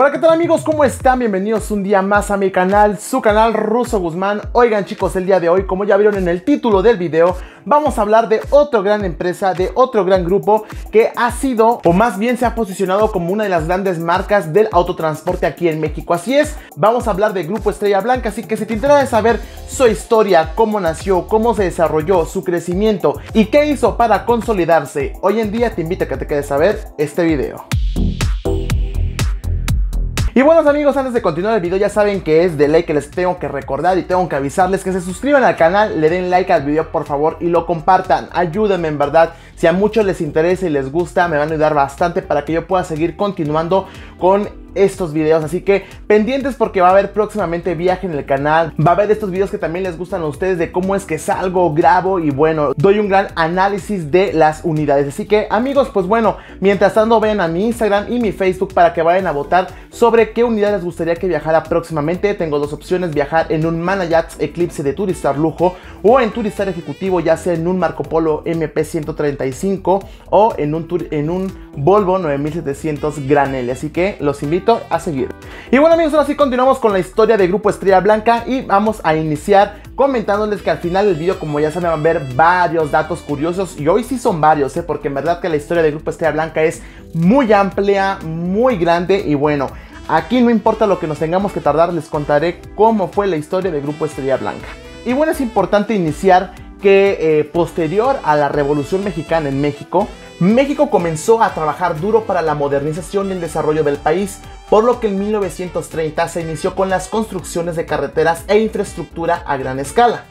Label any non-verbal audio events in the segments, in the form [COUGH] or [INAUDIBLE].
Hola, ¿qué tal amigos? ¿Cómo están? Bienvenidos un día más a mi canal, su canal Ruso Guzmán. Oigan chicos, el día de hoy, como ya vieron en el título del video, vamos a hablar de otra gran empresa, de otro gran grupo que ha sido, o más bien se ha posicionado como una de las grandes marcas del autotransporte aquí en México. Así es, vamos a hablar de Grupo Estrella Blanca, así que si te interesa saber su historia, cómo nació, cómo se desarrolló, su crecimiento y qué hizo para consolidarse, hoy en día te invito a que te quedes a ver este video. Y buenos amigos, antes de continuar el video ya saben que es de ley que les tengo que recordar y tengo que avisarles que se suscriban al canal, le den like al video por favor y lo compartan. Ayúdenme en verdad, si a muchos les interesa y les gusta me van a ayudar bastante para que yo pueda seguir continuando con estos videos. Así que pendientes porque va a haber próximamente viaje en el canal. Va a haber estos videos que también les gustan a ustedes de cómo es que salgo, grabo y bueno, doy un gran análisis de las unidades. Así que amigos, pues bueno, mientras tanto ven a mi Instagram y mi Facebook para que vayan a votar sobre qué unidad les gustaría que viajara próximamente. Tengo dos opciones, viajar en un Manayats Eclipse de Turistar Lujo o en Turistar Ejecutivo, ya sea en un Marco Polo MP135 o en un, en un Volvo 9700 Granel. Así que los invito a seguir. Y bueno amigos, ahora sí continuamos con la historia de Grupo Estrella Blanca y vamos a iniciar comentándoles que al final del video, como ya saben, van a ver varios datos curiosos y hoy sí son varios, ¿eh? porque en verdad que la historia de Grupo Estrella Blanca es muy amplia, muy grande y bueno, aquí no importa lo que nos tengamos que tardar, les contaré cómo fue la historia de Grupo Estrella Blanca. Y bueno, es importante iniciar que eh, posterior a la Revolución Mexicana en México, México comenzó a trabajar duro para la modernización y el desarrollo del país, por lo que en 1930 se inició con las construcciones de carreteras e infraestructura a gran escala.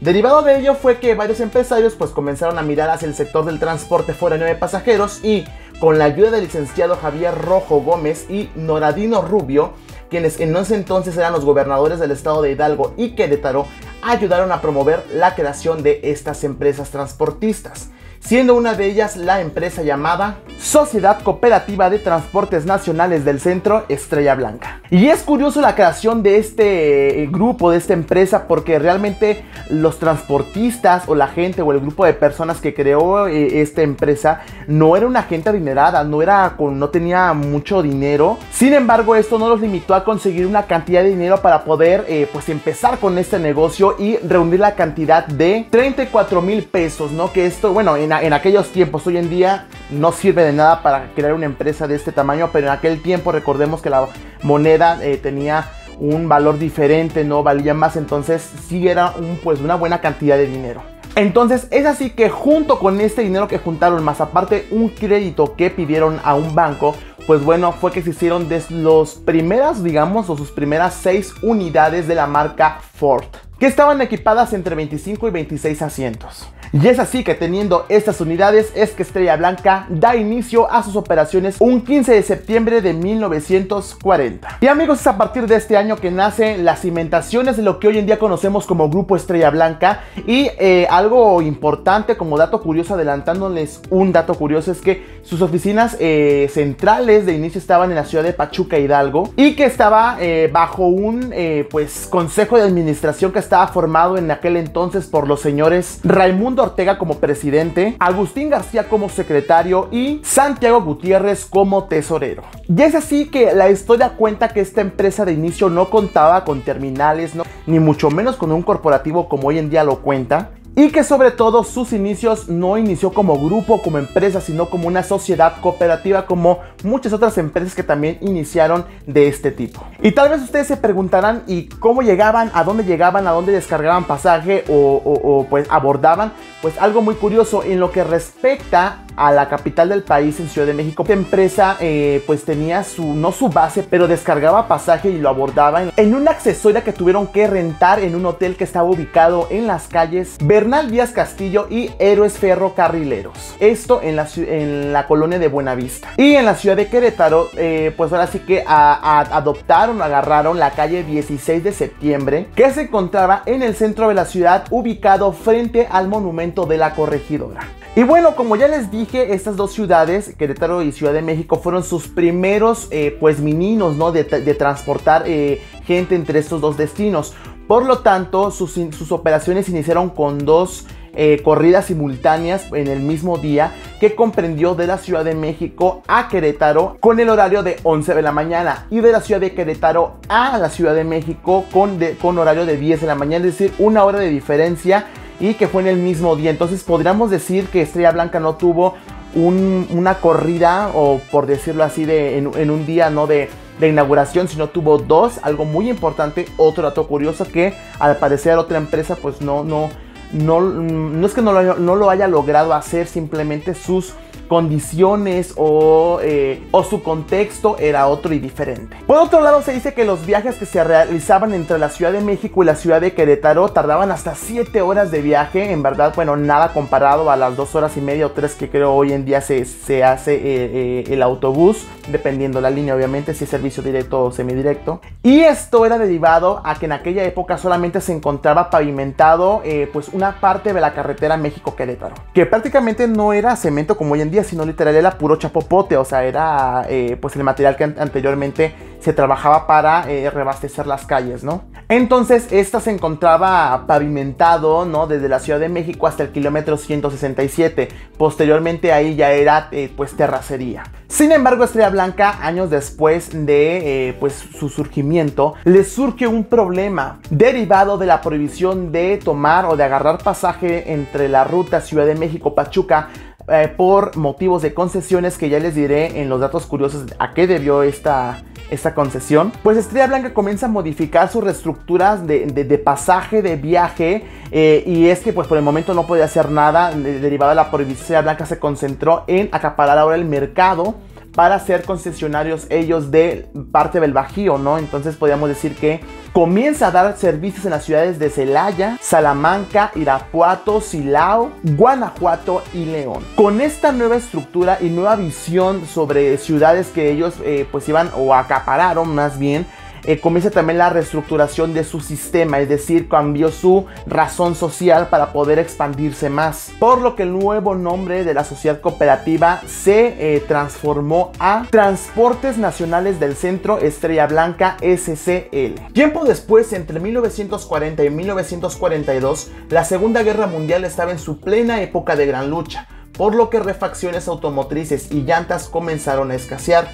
Derivado de ello fue que varios empresarios pues comenzaron a mirar hacia el sector del transporte foráneo de pasajeros y con la ayuda del licenciado Javier Rojo Gómez y Noradino Rubio, quienes en ese entonces eran los gobernadores del estado de Hidalgo y Querétaro, ayudaron a promover la creación de estas empresas transportistas siendo una de ellas la empresa llamada Sociedad Cooperativa de Transportes Nacionales del Centro Estrella Blanca. Y es curioso la creación de este eh, grupo, de esta empresa, porque realmente los transportistas o la gente o el grupo de personas que creó eh, esta empresa no era una gente adinerada, no, era con, no tenía mucho dinero. Sin embargo, esto no los limitó a conseguir una cantidad de dinero para poder eh, pues empezar con este negocio y reunir la cantidad de 34 mil pesos, ¿no? Que esto, bueno, en en, aquellos tiempos, hoy en día no sirve de nada para crear una empresa de este tamaño, pero en aquel tiempo recordemos que la moneda eh, tenía un valor diferente, no valía más, entonces sí era un, pues una buena cantidad de dinero. Entonces es así que junto con este dinero que juntaron, más aparte un crédito que pidieron a un banco, pues bueno, fue que se hicieron de los primeras, digamos, o sus primeras seis unidades de la marca Ford, que estaban equipadas entre 25 y 26 asientos. Y es así que teniendo estas unidades es que Estrella Blanca da inicio a sus operaciones un 15 de septiembre de 1940. Y amigos, es a partir de este año que nacen las cimentaciones de lo que hoy en día conocemos como Grupo Estrella Blanca. Y eh, algo importante como dato curioso, adelantándoles un dato curioso, es que sus oficinas eh, centrales de inicio estaban en la ciudad de Pachuca Hidalgo y que estaba eh, bajo un pues consejo de administración que estaba formado en aquel entonces por los señores Raimundo Ortega como presidente, Agustín García como secretario y Santiago Gutiérrez como tesorero. Y es así que la historia cuenta que esta empresa de inicio no contaba con terminales, ni mucho menos con un corporativo como hoy en día lo cuenta y que sobre todo sus inicios no inició como grupo, como empresa, sino como una sociedad cooperativa como muchas otras empresas que también iniciaron de este tipo. Y tal vez ustedes se preguntarán y cómo llegaban, a dónde llegaban, a dónde descargaban pasaje o, o pues abordaban, pues algo muy curioso en lo que respecta a la capital del país, en Ciudad de México. Esta empresa eh, pues tenía su, no su base, pero descargaba pasaje y lo abordaba en, una accesoria que tuvieron que rentar en un hotel que estaba ubicado en las calles Bernal Díaz Castillo y Héroes Ferrocarrileros. Esto en la, en la colonia de Buenavista. Y en la ciudad de Querétaro, eh, pues ahora sí que adoptaron, agarraron la calle 16 de septiembre, que se encontraba en el centro de la ciudad, ubicado frente al monumento de la corregidora. Y bueno, como ya les dije, estas dos ciudades, Querétaro y Ciudad de México, fueron sus primeros eh, pues mininos, ¿no? De, transportar eh, gente entre estos dos destinos. Por lo tanto, sus, sus operaciones iniciaron con dos eh, corridas simultáneas en el mismo día que comprendió de la Ciudad de México a Querétaro con el horario de 11 de la mañana y de la Ciudad de Querétaro a la Ciudad de México con, con horario de 10 de la mañana, es decir, una hora de diferencia y que fue en el mismo día. Entonces podríamos decir que Estrella Blanca no tuvo una corrida o por decirlo así de, en, un día no de, de, inauguración, sino tuvo dos, algo muy importante, otro dato curioso que al parecer otra empresa pues no, no, no, no es que no lo, no lo haya logrado hacer, simplemente sus condiciones o, eh, o, su contexto era otro y diferente. Por otro lado, se dice que los viajes que se realizaban entre la Ciudad de México y la Ciudad de Querétaro tardaban hasta 7 horas de viaje. En verdad, bueno, nada comparado a las 2 horas y media o 3 que creo hoy en día se, se hace eh, eh, el autobús, dependiendo la línea, obviamente, si es servicio directo o semidirecto. Y esto era derivado a que en aquella época solamente se encontraba pavimentado pues una parte de la carretera México-Querétaro, que prácticamente no era cemento como hoy en día sino literal era puro chapopote, o sea, era eh, pues el material que anteriormente se trabajaba para eh, reabastecer las calles, ¿no? Entonces, esta se encontraba pavimentado, ¿no? Desde la Ciudad de México hasta el kilómetro 167. Posteriormente ahí ya era, eh, pues, terracería. Sin embargo, Estrella Blanca, años después de pues, su surgimiento, le surge un problema derivado de la prohibición de tomar o de agarrar pasaje entre la ruta Ciudad de México-Pachuca eh, por motivos de concesiones que ya les diré en los datos curiosos a qué debió esta, esta concesión, pues Estrella Blanca comienza a modificar sus reestructuras de, pasaje, de viaje, eh, y es que pues por el momento no podía hacer nada, derivada de la prohibición, Estrella Blanca se concentró en acaparar ahora el mercado para ser concesionarios ellos de parte del Bajío, ¿no? Entonces podríamos decir que comienza a dar servicios en las ciudades de Celaya, Salamanca, Irapuato, Silao, Guanajuato y León. Con esta nueva estructura y nueva visión sobre ciudades que ellos eh, pues iban o acapararon más bien, eh, comienza también la reestructuración de su sistema, es decir, cambió su razón social para poder expandirse más. Por lo que el nuevo nombre de la sociedad cooperativa se eh, transformó a Transportes Nacionales del Centro Estrella Blanca SCL. Tiempo después, entre 1940 y 1942, la Segunda Guerra Mundial estaba en su plena época de gran lucha, por lo que refacciones automotrices y llantas comenzaron a escasear.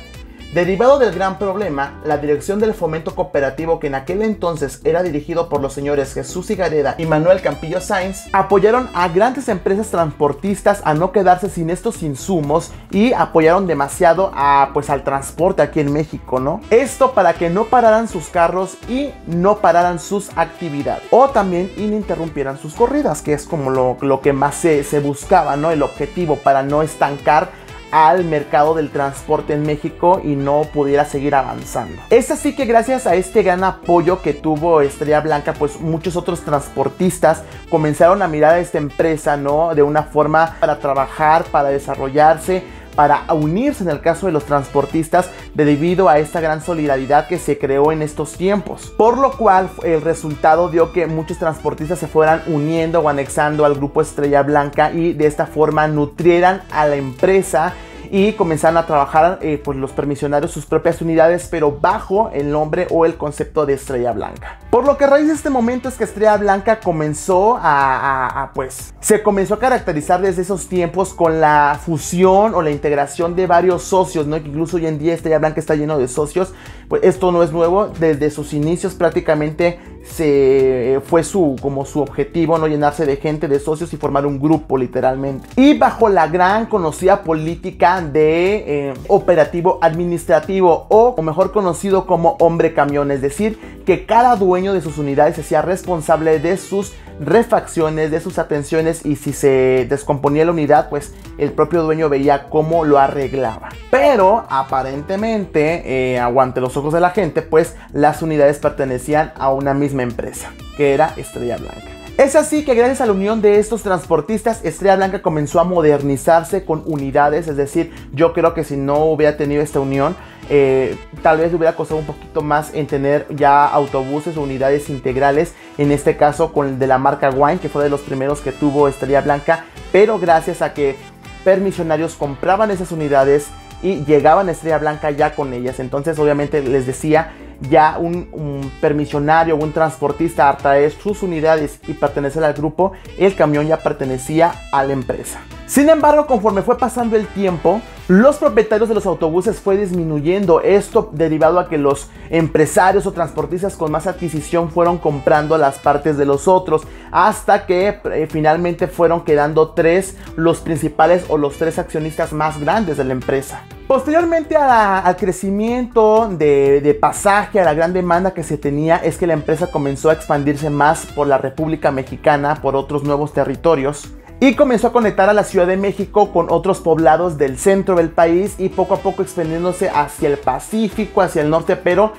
Derivado del gran problema, la dirección del fomento cooperativo que en aquel entonces era dirigido por los señores Jesús Higareda y Manuel Campillo Sainz, apoyaron a grandes empresas transportistas a no quedarse sin estos insumos y apoyaron demasiado a, pues, al transporte aquí en México, ¿no? Esto para que no pararan sus carros y no pararan sus actividades. O también ininterrumpieran sus corridas, que es como lo, lo que más se, se buscaba, ¿no? El objetivo para no estancar al mercado del transporte en México y no pudiera seguir avanzando. Es así que gracias a este gran apoyo que tuvo Estrella Blanca, pues muchos otros transportistas comenzaron a mirar a esta empresa, ¿no? De una forma para trabajar, para desarrollarse, para unirse en el caso de los transportistas debido a esta gran solidaridad que se creó en estos tiempos. Por lo cual el resultado dio que muchos transportistas se fueran uniendo o anexando al grupo Estrella Blanca y de esta forma nutrieran a la empresa y comenzaron a trabajar eh, pues los permisionarios sus propias unidades pero bajo el nombre o el concepto de Estrella Blanca. Por lo que a raíz de este momento es que Estrella Blanca comenzó a, pues se comenzó a caracterizar desde esos tiempos con la fusión o la integración de varios socios, ¿no? Incluso hoy en día Estrella Blanca está lleno de socios, pues esto no es nuevo, desde sus inicios prácticamente se fue su como su objetivo no llenarse de gente de socios y formar un grupo literalmente. Y bajo la gran conocida política de eh, operativo administrativo o, mejor conocido como hombre camión es decir que cada dueño de sus unidades se hacía responsable de sus refacciones de sus atenciones y si se descomponía la unidad pues el propio dueño veía cómo lo arreglaba pero aparentemente eh, aguante los ojos de la gente pues las unidades pertenecían a una misma empresa, que era Estrella Blanca. Es así que gracias a la unión de estos transportistas, Estrella Blanca comenzó a modernizarse con unidades, es decir, yo creo que si no hubiera tenido esta unión, eh, tal vez hubiera costado un poquito más en tener ya autobuses o unidades integrales, en este caso con el de la marca Wine, que fue de los primeros que tuvo Estrella Blanca, pero gracias a que permisionarios compraban esas unidades y llegaban a Estrella Blanca ya con ellas, entonces obviamente les decía, ya un, permisionario o un transportista a traer sus unidades y pertenecer al grupo, el camión ya pertenecía a la empresa. Sin embargo, conforme fue pasando el tiempo, los propietarios de los autobuses fue disminuyendo. Esto derivado a que los empresarios o transportistas con más adquisición fueron comprando las partes de los otros, hasta que eh, finalmente fueron quedando tres los principales o los tres accionistas más grandes de la empresa. Posteriormente al crecimiento de, de, pasaje, a la gran demanda que se tenía, es que la empresa comenzó a expandirse más por la República Mexicana, por otros nuevos territorios y comenzó a conectar a la Ciudad de México con otros poblados del centro del país y poco a poco expandiéndose hacia el Pacífico, hacia el norte, pero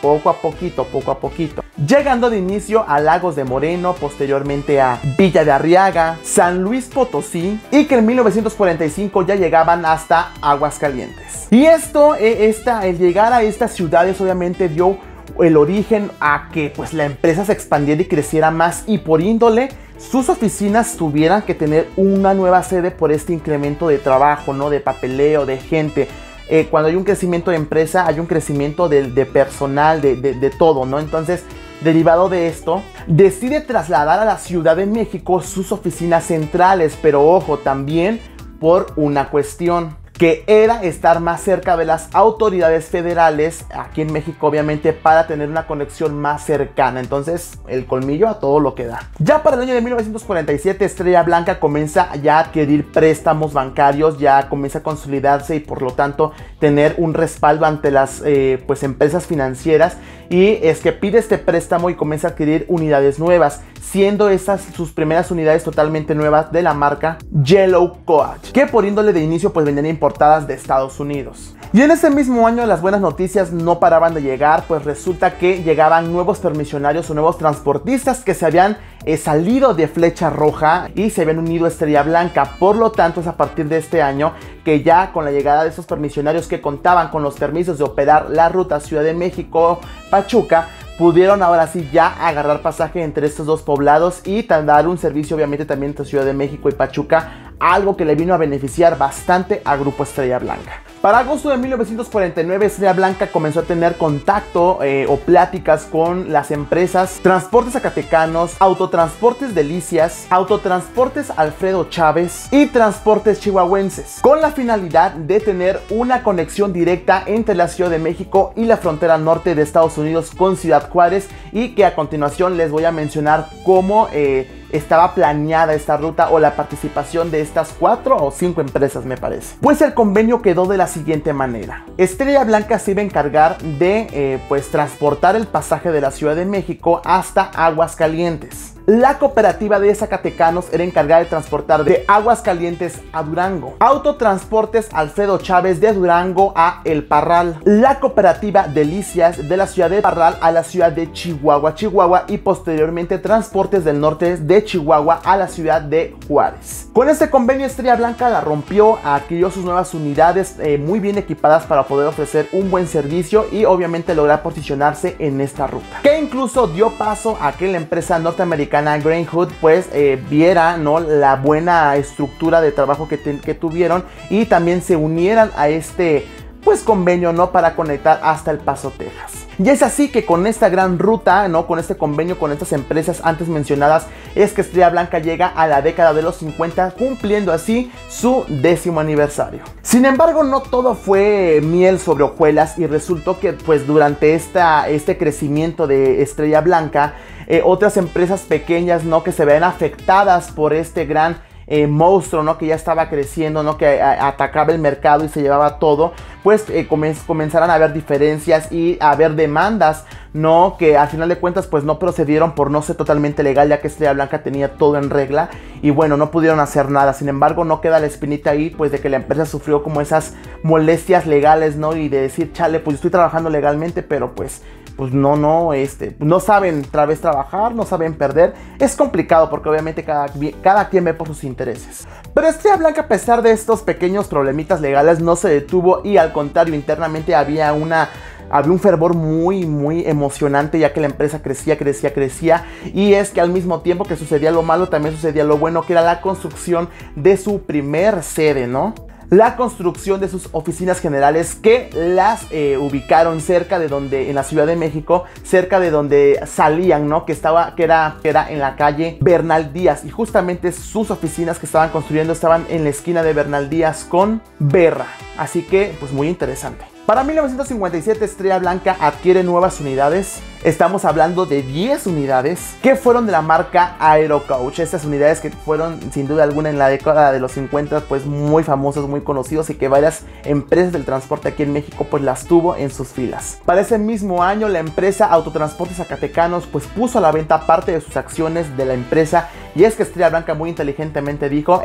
poco a poquito, poco a poquito. Llegando de inicio a Lagos de Moreno, posteriormente a Villa de Arriaga, San Luis Potosí y que en 1945 ya llegaban hasta Aguascalientes. Y esto, eh, esta, el llegar a estas ciudades obviamente dio el origen a que pues la empresa se expandiera y creciera más y por índole sus oficinas tuvieran que tener una nueva sede por este incremento de trabajo, ¿no? De papeleo, de gente. Eh, cuando hay un crecimiento de empresa, hay un crecimiento de, personal, de, de, todo, ¿no? Entonces, derivado de esto, decide trasladar a la Ciudad de México sus oficinas centrales, pero ojo, también por una cuestión que era estar más cerca de las autoridades federales aquí en México, obviamente, para tener una conexión más cercana. Entonces, el colmillo a todo lo que da. Ya para el año de 1947, Estrella Blanca comienza ya a adquirir préstamos bancarios, ya comienza a consolidarse y por lo tanto tener un respaldo ante las eh, pues, empresas financieras. Y es que pide este préstamo y comienza a adquirir unidades nuevas siendo esas sus primeras unidades totalmente nuevas de la marca Yellow Coach, que por índole de inicio pues venían de Estados Unidos. Y en ese mismo año las buenas noticias no paraban de llegar, pues resulta que llegaban nuevos permisionarios o nuevos transportistas que se habían eh, salido de Flecha Roja y se habían unido a Estrella Blanca. Por lo tanto, es a partir de este año que ya con la llegada de esos permisionarios que contaban con los permisos de operar la ruta Ciudad de México-Pachuca, pudieron ahora sí ya agarrar pasaje entre estos dos poblados y dar un servicio obviamente también entre Ciudad de México y Pachuca, algo que le vino a beneficiar bastante a Grupo Estrella Blanca. Para agosto de 1949, Estrella Blanca comenzó a tener contacto eh, o pláticas con las empresas Transportes Zacatecanos, Autotransportes Delicias, Autotransportes Alfredo Chávez y Transportes Chihuahuenses, con la finalidad de tener una conexión directa entre la Ciudad de México y la frontera norte de Estados Unidos con Ciudad Juárez y que a continuación les voy a mencionar cómo... Eh, estaba planeada esta ruta o la participación de estas cuatro o cinco empresas me parece. Pues el convenio quedó de la siguiente manera. Estrella Blanca se iba a encargar de eh, pues transportar el pasaje de la Ciudad de México hasta Aguascalientes. La cooperativa de Zacatecanos era encargada de transportar de Aguas Calientes a Durango. Autotransportes Alfredo Chávez de Durango a El Parral. La cooperativa Delicias de la ciudad de Parral a la ciudad de Chihuahua, Chihuahua y posteriormente Transportes del Norte de Chihuahua a la ciudad de Juárez. Con este convenio Estrella Blanca la rompió, adquirió sus nuevas unidades eh, muy bien equipadas para poder ofrecer un buen servicio y obviamente lograr posicionarse en esta ruta. Que incluso dio paso a que la empresa norteamericana Greenwood pues eh, viera ¿no? la buena estructura de trabajo que, que tuvieron y también se unieran a este pues convenio no para conectar hasta El Paso, Texas. Y es así que con esta gran ruta, ¿no? Con este convenio con estas empresas antes mencionadas, es que Estrella Blanca llega a la década de los 50, cumpliendo así su décimo aniversario. Sin embargo, no todo fue miel sobre hojuelas y resultó que pues durante esta, este crecimiento de Estrella Blanca, eh, otras empresas pequeñas, ¿no? Que se ven afectadas por este gran eh, monstruo, ¿no? Que ya estaba creciendo, ¿no? Que atacaba el mercado y se llevaba todo, pues eh, comenzaron a haber diferencias y a haber demandas, ¿no? Que al final de cuentas, pues no procedieron por no ser totalmente legal, ya que Estrella Blanca tenía todo en regla y bueno, no pudieron hacer nada. Sin embargo, no queda la espinita ahí, pues de que la empresa sufrió como esas molestias legales, ¿no? Y de decir, chale, pues estoy trabajando legalmente, pero pues pues no, no, este, no saben otra vez trabajar, no saben perder. Es complicado porque obviamente cada, cada quien ve por sus intereses. Pero Estrella Blanca, a pesar de estos pequeños problemitas legales, no se detuvo y al contrario, internamente había una había un fervor muy, muy emocionante ya que la empresa crecía, crecía, crecía. Y es que al mismo tiempo que sucedía lo malo, también sucedía lo bueno, que era la construcción de su primer sede, ¿no? La construcción de sus oficinas generales que las eh, ubicaron cerca de donde, en la Ciudad de México, cerca de donde salían, ¿no? Que estaba, que era, que era en la calle Bernal Díaz. Y justamente sus oficinas que estaban construyendo estaban en la esquina de Bernal Díaz con Berra. Así que, pues muy interesante. Para 1957 Estrella Blanca adquiere nuevas unidades. Estamos hablando de 10 unidades que fueron de la marca Aerocoach. Estas unidades que fueron sin duda alguna en la década de los 50 pues muy famosas, muy conocidos y que varias empresas del transporte aquí en México pues las tuvo en sus filas. Para ese mismo año la empresa Autotransporte Zacatecanos pues puso a la venta parte de sus acciones de la empresa y es que Estrella Blanca muy inteligentemente dijo,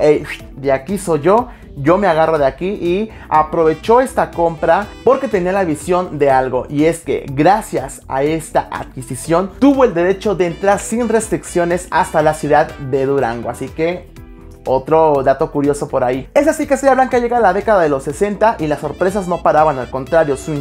de aquí soy yo, yo me agarro de aquí y aprovechó esta compra porque tenía la visión de algo y es que gracias a esta adquisición tuvo el derecho de entrar sin restricciones hasta la ciudad de Durango. Así que otro dato curioso por ahí. Es así que Estrella Blanca llega a la década de los 60 y las sorpresas no paraban, al contrario, su,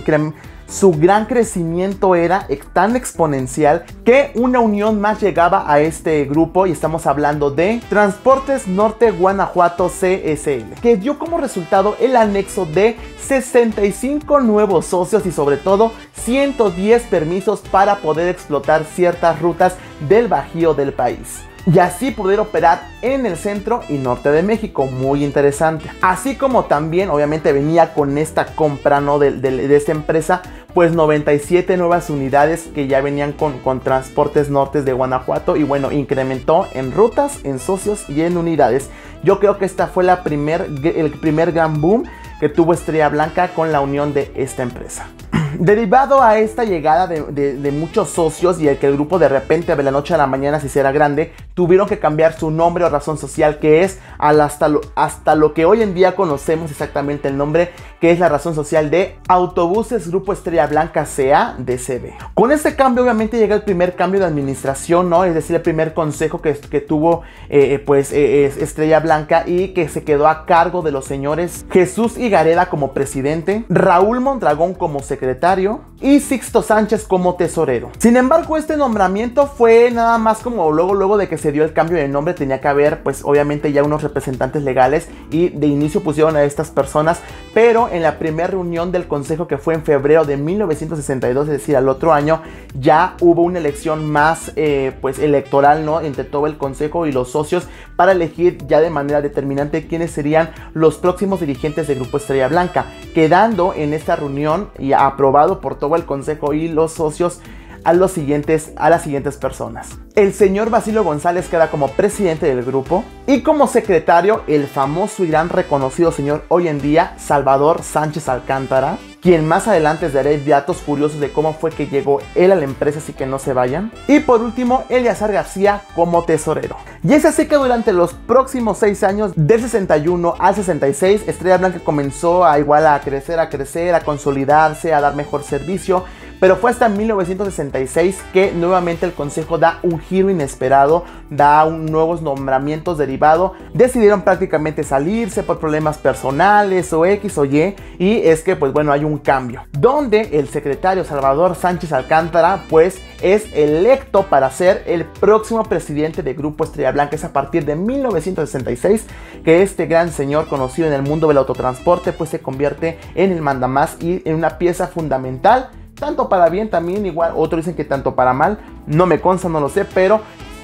su gran crecimiento era tan exponencial que una unión más llegaba a este grupo y estamos hablando de Transportes Norte Guanajuato CSL, que dio como resultado el anexo de 65 nuevos socios y sobre todo 110 permisos para poder explotar ciertas rutas del bajío del país y así poder operar en el centro y norte de México. Muy interesante. Así como también obviamente venía con esta compra ¿no? de, de, esta empresa, pues 97 nuevas unidades que ya venían con, con transportes nortes de Guanajuato y bueno, incrementó en rutas, en socios y en unidades. Yo creo que esta fue la primer, el primer gran boom que tuvo Estrella Blanca con la unión de esta empresa. [CLEARS THROAT] Derivado a esta llegada de, muchos socios y el que el grupo de repente de la noche a la mañana se hiciera grande, tuvieron que cambiar su nombre o razón social, que es hasta, lo, hasta lo que hoy en día conocemos exactamente el nombre, que es la razón social de Autobuses Grupo Estrella Blanca CA DCB. Con este cambio obviamente llega el primer cambio de administración, ¿no? Es decir, el primer consejo que, tuvo eh, pues eh, Estrella Blanca y que se quedó a cargo de los señores Jesús Higareda como presidente, Raúl Mondragón como secretario, y Sixto Sánchez como tesorero. Sin embargo, este nombramiento fue nada más como luego, luego de que se dio el cambio de nombre, tenía que haber, pues obviamente ya unos representantes legales y de inicio pusieron a estas personas, pero en la primera reunión del consejo que fue en febrero de 1962, es decir, al otro año, ya hubo una elección más, eh, pues electoral, ¿no? Entre todo el consejo y los socios para elegir ya de manera determinante quiénes serían los próximos dirigentes del Grupo Estrella Blanca, quedando en esta reunión y aprobando por todo el consejo y los socios a, las siguientes personas. El señor Basilio González queda como presidente del grupo y como secretario el famoso y gran reconocido señor hoy en día Salvador Sánchez Alcántara, quien más adelante les daré datos curiosos de cómo fue que llegó él a la empresa, así que no se vayan. Y por último, Eliazar García como tesorero. Y es así que durante los próximos 6 años, del 61 al 66, Estrella Blanca comenzó a igual a crecer, a crecer, a consolidarse, a dar mejor servicio pero fue hasta 1966 que nuevamente el consejo da un giro inesperado, da nuevos nombramientos derivados. Decidieron prácticamente salirse por problemas personales o X o Y. Y es que pues bueno hay un cambio. Donde el secretario Salvador Sánchez Alcántara pues es electo para ser el próximo presidente de Grupo Estrella Blanca. Es a partir de 1966 que este gran señor conocido en el mundo del autotransporte pues se convierte en el mandamás y en una pieza fundamental tanto para bien también, igual otros dicen que tanto para mal, no me consta, no lo sé, pero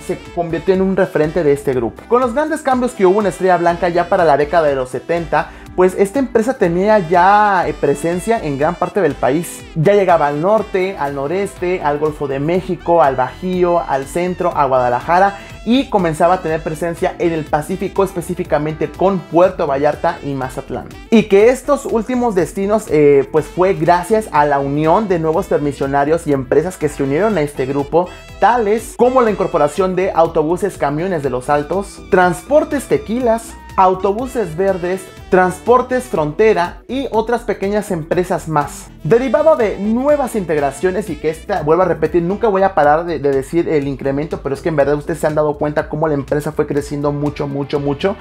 se convirtió en un referente de este grupo. Con los grandes cambios que hubo en Estrella Blanca ya para la década de los 70, pues esta empresa tenía ya eh, presencia en gran parte del país. Ya llegaba al norte, al noreste, al Golfo de México, al Bajío, al centro, a Guadalajara y comenzaba a tener presencia en el Pacífico, específicamente con Puerto Vallarta y Mazatlán. Y que estos últimos destinos, eh, pues fue gracias a la unión de nuevos permisionarios y empresas que se unieron a este grupo, tales como la incorporación de autobuses camiones de los altos, transportes tequilas, autobuses verdes, Transportes Frontera y otras pequeñas empresas más. Derivado de nuevas integraciones y que esta, vuelvo a repetir, nunca voy a parar de, decir el incremento, pero es que en verdad ustedes se han dado cuenta cómo la empresa fue creciendo mucho, mucho, mucho.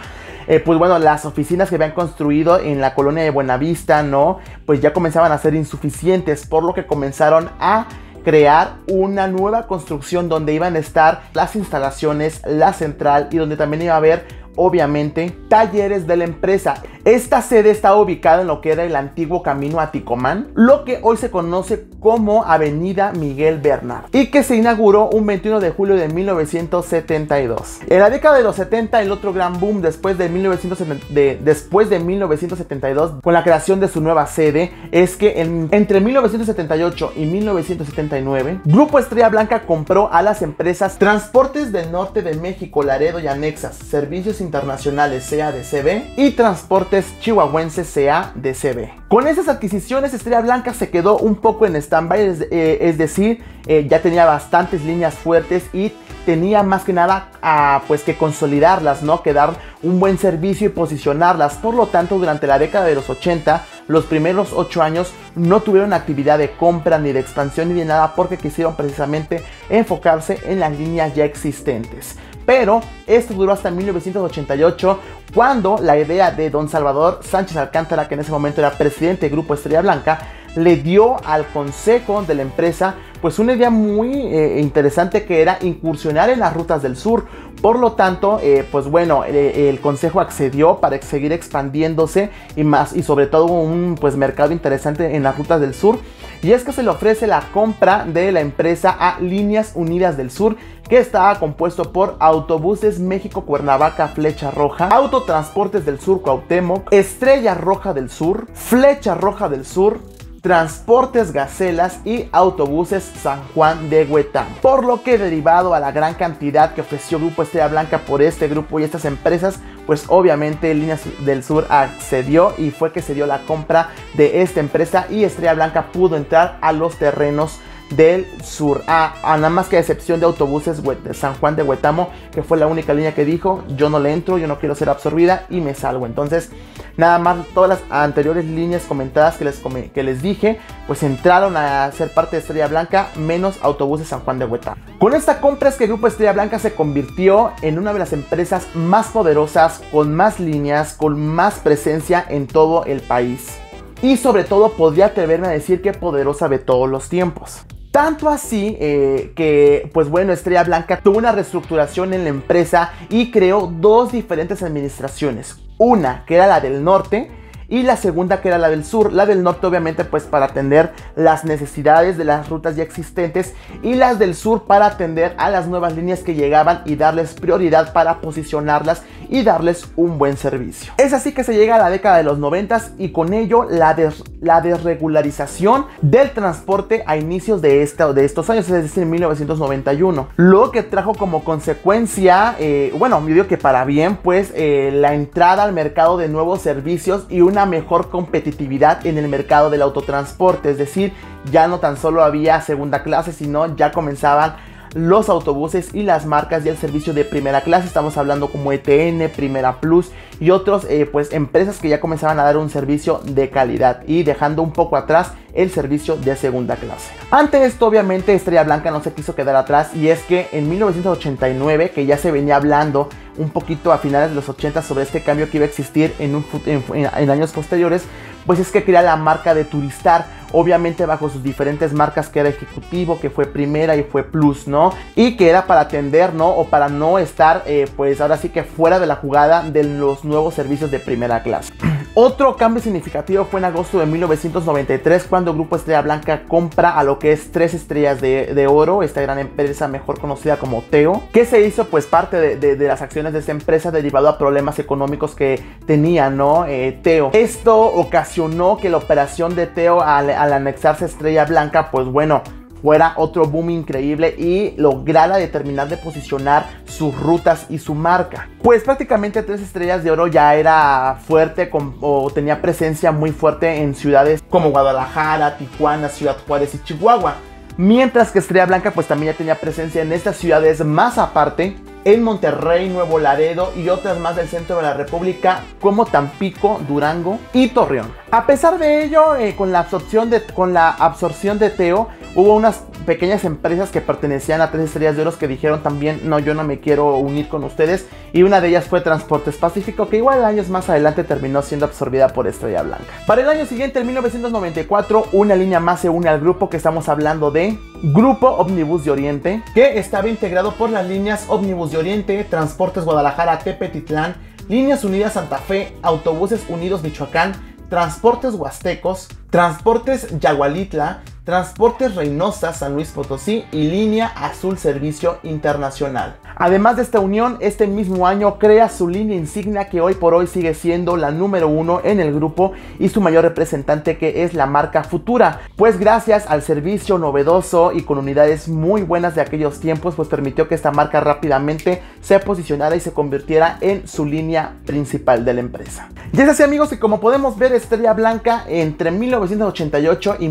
Eh, pues bueno, las oficinas que habían construido en la colonia de Buenavista, ¿no? Pues ya comenzaban a ser insuficientes, por lo que comenzaron a crear una nueva construcción donde iban a estar las instalaciones, la central y donde también iba a haber obviamente, talleres de la empresa. Esta sede está ubicada en lo que era el antiguo camino a Ticomán, lo que hoy se conoce como Avenida Miguel Bernard, y que se inauguró un 21 de julio de 1972. En la década de los 70, el otro gran boom después de, 1970, después de 1972, con la creación de su nueva sede, es que entre 1978 y 1979, Grupo Estrella Blanca compró a las empresas Transportes del Norte de México, Laredo y Anexas, Servicios Internacionales CADCB y Transportes Chihuahuenses CADCB. Con esas adquisiciones, Estrella Blanca se quedó un poco en stand-by, es, eh, decir, eh, ya tenía bastantes líneas fuertes y tenía más que nada a, pues que consolidarlas, ¿no? Que dar un buen servicio y posicionarlas. Por lo tanto, durante la década de los 80, los primeros 8 años no tuvieron actividad de compra ni de expansión ni de nada porque quisieron precisamente enfocarse en las líneas ya existentes. Pero esto duró hasta 1988, cuando la idea de don Salvador Sánchez Alcántara, que en ese momento era presidente del Grupo Estrella Blanca, le dio al consejo de la empresa pues una idea muy eh, interesante que era incursionar en las rutas del sur. Por lo tanto, eh, pues bueno, eh, el consejo accedió para seguir expandiéndose y más y sobre todo un pues mercado interesante en las rutas del sur. Y es que se le ofrece la compra de la empresa a Líneas Unidas del Sur, que estaba compuesto por Autobuses México Cuernavaca Flecha Roja, Autotransportes del Sur Cuauhtémoc, Estrella Roja del Sur, Flecha Roja del Sur, Transportes Gacelas y Autobuses San Juan de Huetán. Por lo que derivado a la gran cantidad que ofreció Grupo Estrella Blanca por este grupo y estas empresas, pues obviamente Líneas del Sur accedió y fue que se dio la compra de esta empresa y Estrella Blanca pudo entrar a los terrenos del sur. a nada más que a excepción de autobuses de San Juan de Huetamo, que fue la única línea que dijo, yo no le entro, yo no quiero ser absorbida y me salgo. Entonces, nada más todas las anteriores líneas comentadas que les, que les dije, pues entraron a ser parte de Estrella Blanca, menos autobuses San Juan de Huetamo. Con esta compra es que Grupo Estrella Blanca se convirtió en una de las empresas más poderosas, con más líneas, con más presencia en todo el país. Y sobre todo podría atreverme a decir que poderosa de todos los tiempos. Tanto así eh, que, pues bueno, Estrella Blanca tuvo una reestructuración en la empresa y creó dos diferentes administraciones. Una que era la del norte y la segunda que era la del sur. La del norte obviamente pues para atender las necesidades de las rutas ya existentes y las del sur para atender a las nuevas líneas que llegaban y darles prioridad para posicionarlas y darles un buen servicio. Es así que se llega a la década de los 90 y con ello la, la desregularización del transporte a inicios de, esta, de estos años, es decir, en 1991. Lo que trajo como consecuencia, eh, bueno, me digo que para bien, pues eh, la entrada al mercado de nuevos servicios y una mejor competitividad en el mercado del autotransporte. Es decir, ya no tan solo había segunda clase, sino ya comenzaban los autobuses y las marcas y el servicio de primera clase. Estamos hablando como ETN, Primera Plus y otros eh, pues empresas que ya comenzaban a dar un servicio de calidad y dejando un poco atrás el servicio de segunda clase. Ante esto obviamente Estrella Blanca no se quiso quedar atrás y es que en 1989 que ya se venía hablando un poquito a finales de los 80 sobre este cambio que iba a existir en, un, en años posteriores pues es que crea la marca de Turistar, obviamente bajo sus diferentes marcas que era ejecutivo, que fue primera y fue plus, ¿no? Y que era para atender, ¿no? O para no estar, eh, pues ahora sí que fuera de la jugada de los nuevos servicios de primera clase. [CLEARS THROAT] Otro cambio significativo fue en agosto de 1993 cuando Grupo Estrella Blanca compra a lo que es tres estrellas de, oro, esta gran empresa mejor conocida como Teo, que se hizo pues parte de, las acciones de esta empresa derivado a problemas económicos que tenía, ¿no? Eh, Teo. Esto ocasionó que la operación de Teo al, al anexarse Estrella Blanca, pues bueno, fuera otro boom increíble y lograra determinar de posicionar sus rutas y su marca. Pues prácticamente Tres Estrellas de Oro ya era fuerte o tenía presencia muy fuerte en ciudades como Guadalajara, Tijuana, Ciudad Juárez y Chihuahua. Mientras que Estrella Blanca pues también ya tenía presencia en estas ciudades más aparte en Monterrey, Nuevo Laredo y otras más del centro de la República como Tampico, Durango y Torreón. A pesar de ello, eh, con, la absorción de, con la absorción de Teo, hubo unas pequeñas empresas que pertenecían a tres estrellas de oro que dijeron también, no, yo no me quiero unir con ustedes. Y una de ellas fue Transportes Pacífico, que igual años más adelante terminó siendo absorbida por Estrella Blanca. Para el año siguiente, en 1994, una línea más se une al grupo que estamos hablando de Grupo Omnibus de Oriente, que estaba integrado por las líneas Omnibus de Oriente, Transportes Guadalajara, Tepetitlán, Líneas Unidas Santa Fe, Autobuses Unidos Michoacán, Transportes Huastecos, Transportes Yagualitla, Transportes Reynosa San Luis Potosí y Línea Azul Servicio Internacional. Además de esta unión, este mismo año crea su línea insignia que hoy por hoy sigue siendo la número uno en el grupo y su mayor representante que es la marca Futura. Pues gracias al servicio novedoso y con unidades muy buenas de aquellos tiempos, pues permitió que esta marca rápidamente se posicionara y se convirtiera en su línea principal de la empresa. Y es así amigos que como podemos ver Estrella Blanca entre 1988 y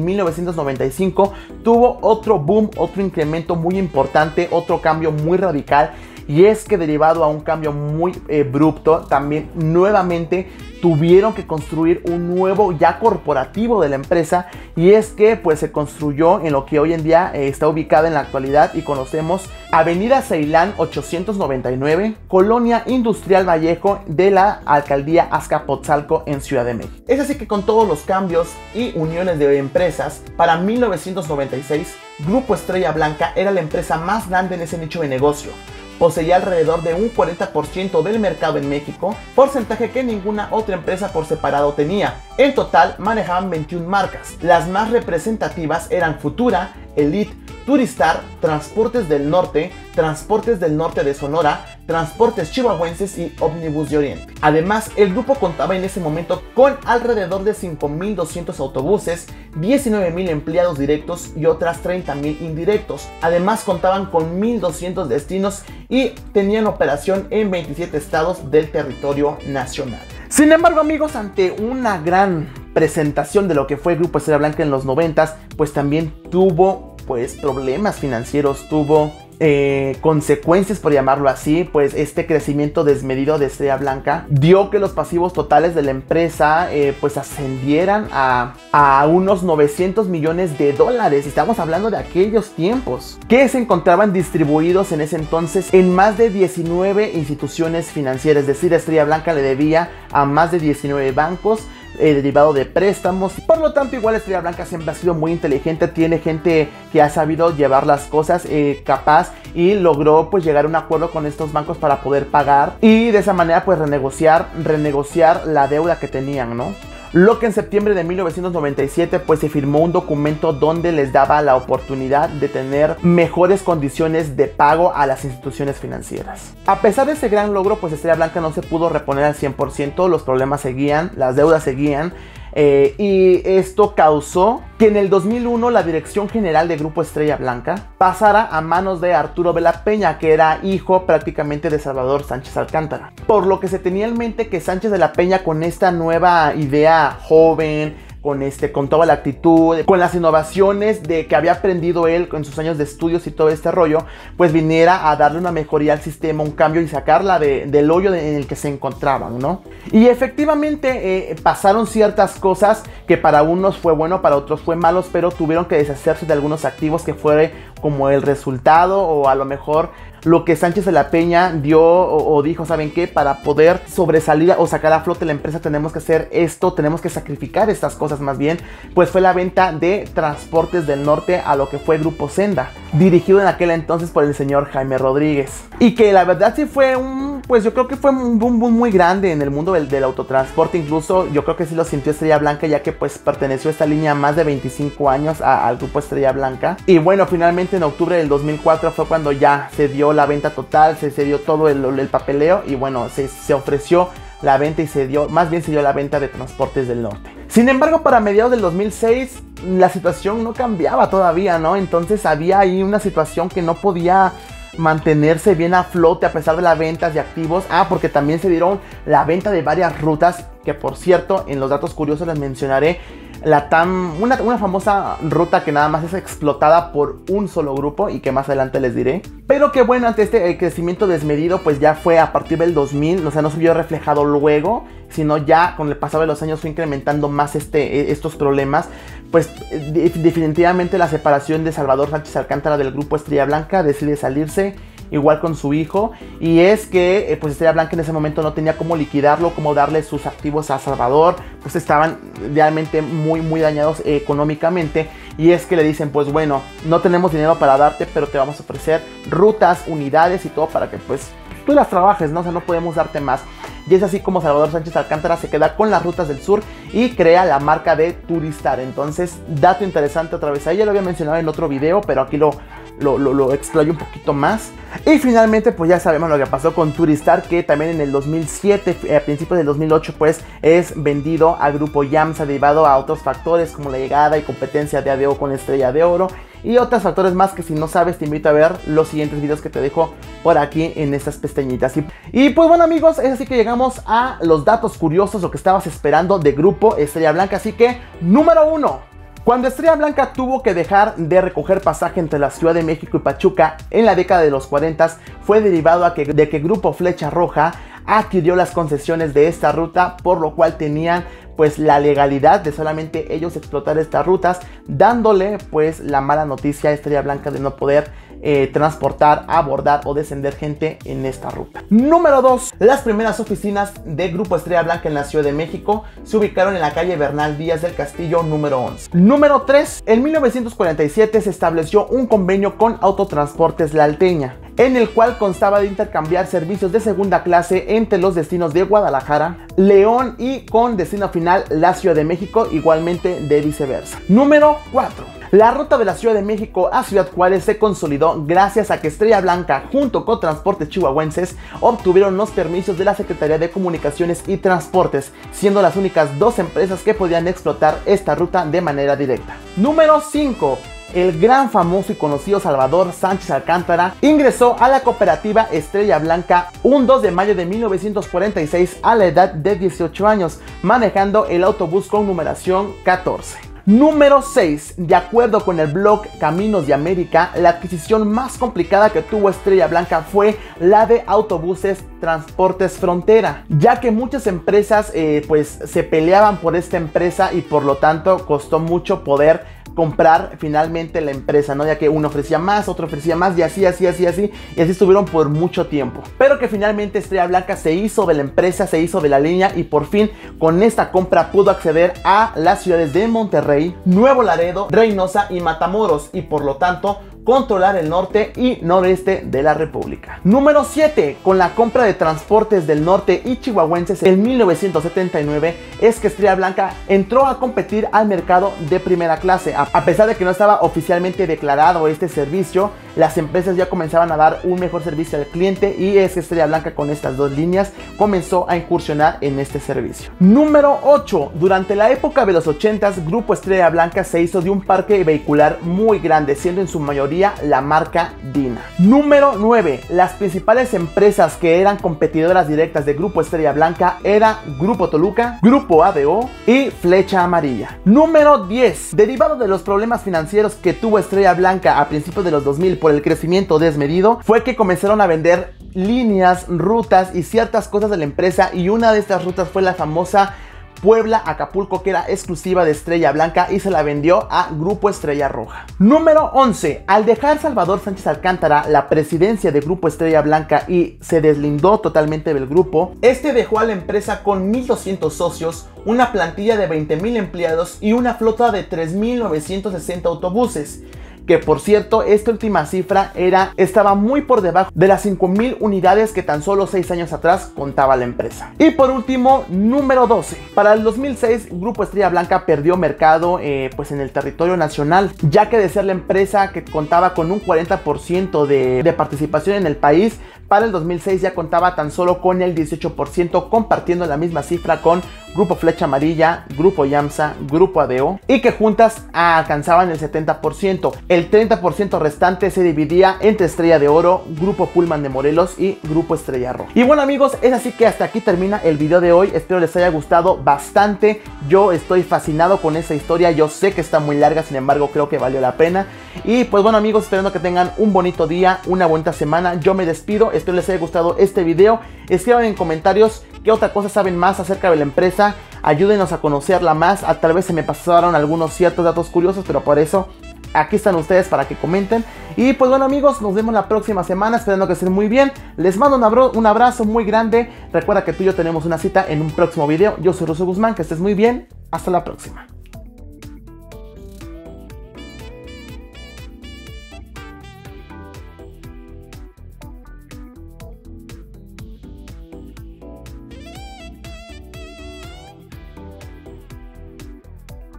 1995 tuvo otro boom, otro incremento muy importante, otro cambio muy radical y es que derivado a un cambio muy eh, abrupto, también nuevamente tuvieron que construir un nuevo ya corporativo de la empresa y es que pues se construyó en lo que hoy en día eh, está ubicada en la actualidad y conocemos Avenida Ceilán 899, Colonia Industrial Vallejo de la Alcaldía Azcapotzalco en Ciudad de México. Es así que con todos los cambios y uniones de empresas, para 1996, Grupo Estrella Blanca era la empresa más grande en ese nicho de negocio poseía alrededor de un 40% del mercado en México, porcentaje que ninguna otra empresa por separado tenía. En total manejaban 21 marcas. Las más representativas eran Futura, Elite, Turistar, Transportes del Norte, Transportes del Norte de Sonora, Transportes Chihuahuenses y Omnibus de Oriente. Además, el grupo contaba en ese momento con alrededor de 5.200 autobuses, 19.000 empleados directos y otras 30.000 indirectos. Además, contaban con 1.200 destinos y tenían operación en 27 estados del territorio nacional. Sin embargo, amigos, ante una gran presentación de lo que fue el Grupo Estrella Blanca en los 90, pues también tuvo pues problemas financieros, tuvo eh, consecuencias, por llamarlo así, pues este crecimiento desmedido de Estrella Blanca dio que los pasivos totales de la empresa eh, pues ascendieran a, a, unos 900 millones de dólares. Estamos hablando de aquellos tiempos que se encontraban distribuidos en ese entonces en más de 19 instituciones financieras. Es decir, Estrella Blanca le debía a más de 19 bancos eh, derivado de préstamos. Por lo tanto, igual Estrella Blanca siempre ha sido muy inteligente, tiene gente que ha sabido llevar las cosas eh, capaz y logró pues llegar a un acuerdo con estos bancos para poder pagar y de esa manera pues renegociar, renegociar la deuda que tenían, ¿no? Lo que en septiembre de 1997 pues se firmó un documento donde les daba la oportunidad de tener mejores condiciones de pago a las instituciones financieras. A pesar de ese gran logro pues Estrella Blanca no se pudo reponer al 100%, los problemas seguían, las deudas seguían eh, y esto causó que en el 2001 la dirección general de Grupo Estrella Blanca pasara a manos de Arturo Vela Peña, que era hijo prácticamente de Salvador Sánchez Alcántara. Por lo que se tenía en mente que Sánchez de la Peña con esta nueva idea joven, con, este, con toda la actitud, con las innovaciones de que había aprendido él en sus años de estudios y todo este rollo, pues viniera a darle una mejoría al sistema, un cambio y sacarla del hoyo en el que se encontraban, ¿no? Y efectivamente eh, pasaron ciertas cosas que para unos fue bueno, para otros fue malos, pero tuvieron que deshacerse de algunos activos que fue como el resultado o a lo mejor lo que Sánchez de la Peña dio o, dijo, ¿saben qué? Para poder sobresalir o sacar a flote la empresa tenemos que hacer esto, tenemos que sacrificar estas cosas más bien, pues fue la venta de Transportes del Norte a lo que fue Grupo Senda, dirigido en aquel entonces por el señor Jaime Rodríguez. Y que la verdad sí fue un, pues yo creo que fue un boom, boom muy grande en el mundo del, del autotransporte, incluso yo creo que sí lo sintió Estrella Blanca ya que pues perteneció a esta línea más de 25 años al grupo Estrella Blanca. Y bueno, finalmente en octubre del 2004 fue cuando ya se dio la venta total, se, se dio todo el, el, papeleo y bueno, se, se ofreció la venta y se dio, más bien se dio la venta de Transportes del Norte. Sin embargo, para mediados del 2006 la situación no cambiaba todavía, ¿no? Entonces había ahí una situación que no podía mantenerse bien a flote a pesar de las ventas de activos. Ah, porque también se dieron la venta de varias rutas que por cierto, en los datos curiosos les mencionaré, la TAM, una, una, famosa ruta que nada más es explotada por un solo grupo y que más adelante les diré. Pero que bueno, ante este crecimiento desmedido, pues ya fue a partir del 2000, o sea, no se vio reflejado luego, sino ya con el pasado de los años fue incrementando más este, e, estos problemas. Pues definitivamente la separación de Salvador Sánchez Alcántara del grupo Estrella Blanca decide salirse igual con su hijo. Y es que eh, pues Estrella Blanca en ese momento no tenía cómo liquidarlo, cómo darle sus activos a Salvador. Pues estaban realmente muy, muy dañados económicamente. Y es que le dicen, pues bueno, no tenemos dinero para darte, pero te vamos a ofrecer rutas, unidades y todo para que pues tú las trabajes, ¿no? O sea, no podemos darte más. Y es así como Salvador Sánchez Alcántara se queda con las rutas del sur y crea la marca de Turistar. Entonces, dato interesante otra vez. Ahí ya lo había mencionado en otro video, pero aquí lo, lo, lo, lo explayo un poquito más. Y finalmente, pues ya sabemos lo que pasó con Turistar, que también en el 2007, a principios del 2008, pues es vendido al grupo YAMSA, derivado a otros factores como la llegada y competencia de ADO con Estrella de Oro y otros factores más que si no sabes te invito a ver los siguientes videos que te dejo por aquí en estas pestañitas. Y, y, pues bueno amigos, es así que llegamos a los datos curiosos, lo que estabas esperando de Grupo Estrella Blanca. Así que, número uno. Cuando Estrella Blanca tuvo que dejar de recoger pasaje entre la Ciudad de México y Pachuca en la década de los 40, fue derivado a que, de que Grupo Flecha Roja adquirió las concesiones de esta ruta, por lo cual tenían pues la legalidad de solamente ellos explotar estas rutas, dándole pues la mala noticia a Estrella Blanca de no poder eh, transportar, abordar o descender gente en esta ruta. Número 2. Las primeras oficinas de Grupo Estrella Blanca en la Ciudad de México se ubicaron en la calle Bernal Díaz del Castillo número 11. Número 3. En 1947 se estableció un convenio con Autotransportes La Alteña en el cual constaba de intercambiar servicios de segunda clase entre los destinos de Guadalajara, León y con destino final la Ciudad de México, igualmente de viceversa. Número 4. La ruta de la Ciudad de México a Ciudad Juárez se consolidó gracias a que Estrella Blanca junto con Transportes Chihuahuenses obtuvieron los permisos de la Secretaría de Comunicaciones y Transportes, siendo las únicas dos empresas que podían explotar esta ruta de manera directa. Número 5 el gran famoso y conocido Salvador Sánchez Alcántara ingresó a la cooperativa Estrella Blanca un 2 de mayo de 1946 a la edad de 18 años, manejando el autobús con numeración 14. Número 6. De acuerdo con el blog Caminos de América, la adquisición más complicada que tuvo Estrella Blanca fue la de autobuses Transportes Frontera, ya que muchas empresas eh, pues se peleaban por esta empresa y por lo tanto costó mucho poder comprar finalmente la empresa, ¿no? Ya que uno ofrecía más, otro ofrecía más y así, así, así, así. Y así estuvieron por mucho tiempo. Pero que finalmente Estrella Blanca se hizo de la empresa, se hizo de la línea y por fin con esta compra pudo acceder a las ciudades de Monterrey, Nuevo Laredo, Reynosa y Matamoros y por lo tanto controlar el norte y noreste de la República. Número 7. Con la compra de transportes del norte y chihuahuenses en 1979 es que Estrella Blanca entró a competir al mercado de primera clase. A pesar de que no estaba oficialmente declarado este servicio, las empresas ya comenzaban a dar un mejor servicio al cliente y es que Estrella Blanca con estas dos líneas comenzó a incursionar en este servicio. Número 8. Durante la época de los 80s, Grupo Estrella Blanca se hizo de un parque vehicular muy grande, siendo en su mayoría la marca Dina. Número 9. Las principales empresas que eran competidoras directas de Grupo Estrella Blanca era Grupo Toluca, Grupo ADO y Flecha Amarilla. Número 10. Derivado de los problemas financieros que tuvo Estrella Blanca a principios de los 2000 por el crecimiento desmedido, fue que comenzaron a vender líneas, rutas y ciertas cosas de la empresa y una de estas rutas fue la famosa Puebla Acapulco que era exclusiva de Estrella Blanca y se la vendió a Grupo Estrella Roja. Número 11. Al dejar Salvador Sánchez Alcántara la presidencia de Grupo Estrella Blanca y se deslindó totalmente del grupo, este dejó a la empresa con 1.200 socios, una plantilla de 20.000 empleados y una flota de 3.960 autobuses que por cierto, esta última cifra era, estaba muy por debajo de las 5.000 unidades que tan solo 6 años atrás contaba la empresa. Y por último, número 12. Para el 2006, Grupo Estrella Blanca perdió mercado eh, pues en el territorio nacional, ya que de ser la empresa que contaba con un 40% de, de participación en el país, para el 2006 ya contaba tan solo con el 18%, compartiendo la misma cifra con Grupo Flecha Amarilla, Grupo Yamsa, Grupo Adeo y que juntas alcanzaban el 70%. El 30% restante se dividía entre Estrella de Oro, Grupo Pullman de Morelos y Grupo Estrella Roja. Y bueno amigos, es así que hasta aquí termina el video de hoy. Espero les haya gustado bastante. Yo estoy fascinado con esta historia. Yo sé que está muy larga, sin embargo creo que valió la pena. Y pues bueno amigos, esperando que tengan un bonito día, una bonita semana. Yo me despido, espero les haya gustado este video. Escriban en comentarios qué otra cosa saben más acerca de la empresa. Ayúdenos a conocerla más. A, tal vez se me pasaron algunos ciertos datos curiosos, pero por eso aquí están ustedes para que comenten. Y pues bueno amigos, nos vemos la próxima semana, esperando que estén muy bien. Les mando un, un abrazo muy grande. Recuerda que tú y yo tenemos una cita en un próximo video. Yo soy Russo Guzmán, que estés muy bien. Hasta la próxima.